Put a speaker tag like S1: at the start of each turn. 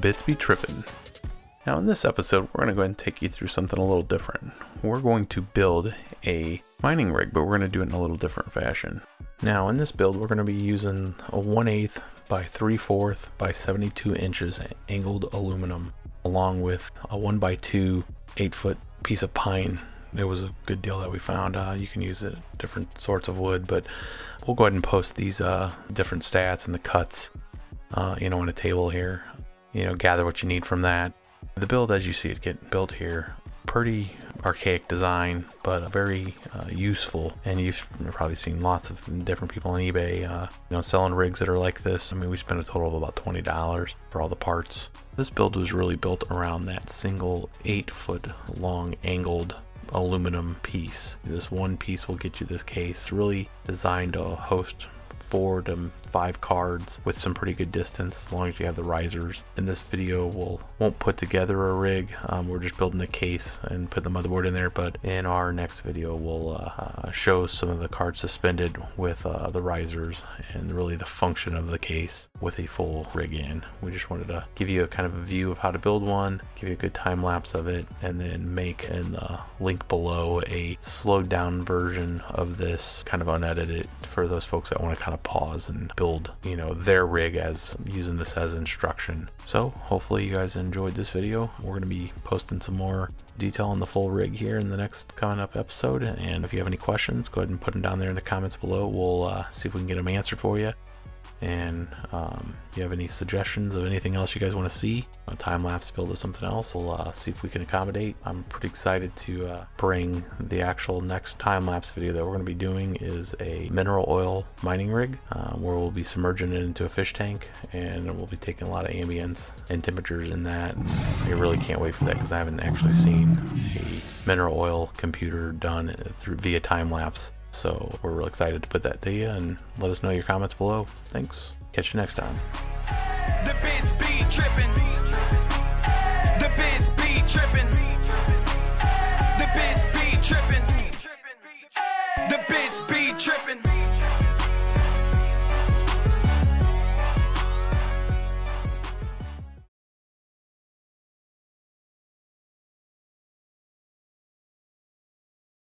S1: bits be trippin'. Now in this episode, we're to go ahead and take you through something a little different. We're going to build a mining rig, but we're to do it in a little different fashion. Now in this build, we're to be using a 1 8 by 3 4 by 72 inches angled aluminum, along with a 1 by 2 8 foot piece of pine. It was a good deal that we found. Uh, you can use it different sorts of wood, but we'll go ahead and post these uh, different stats and the cuts, uh, you know, in a table here. You know, gather what you need from that. The build, as you see it get built here, pretty archaic design, but very uh, useful. And you've probably seen lots of different people on eBay, uh, you know, selling rigs that are like this. I mean, we spent a total of about $20 for all the parts. This build was really built around that single eight foot long angled aluminum piece. This one piece will get you this case. It's really designed to host four to five cards with some pretty good distance as long as you have the risers. In this video we'll won't put together a rig, um, we're just building the case and put the motherboard in there but in our next video we'll uh, show some of the cards suspended with uh, the risers and really the function of the case with a full rig in. We just wanted to give you a kind of a view of how to build one, give you a good time lapse of it and then make in the link below a slowed down version of this kind of unedited for those folks that want to kind of pause and build, you know, their rig as using this as instruction. So hopefully you guys enjoyed this video. We're going to be posting some more detail on the full rig here in the next coming up episode. And if you have any questions, go ahead and put them down there in the comments below. We'll uh, see if we can get them answered for you. And um, if you have any suggestions of anything else you guys want to see, a time lapse build of something else, we'll uh, see if we can accommodate. I'm pretty excited to uh, bring the actual next time lapse video that we're going to be doing is a mineral oil mining rig uh, where we'll be submerging it into a fish tank and we'll be taking a lot of ambience and temperatures in that. I really can't wait for that because I haven't actually seen a mineral oil computer done through via time lapse so we're real excited to put that to you and let us know your comments below. Thanks. Catch you next time. The bits be tripping. The bits be tripping. The bits be tripping. The bits be tripping.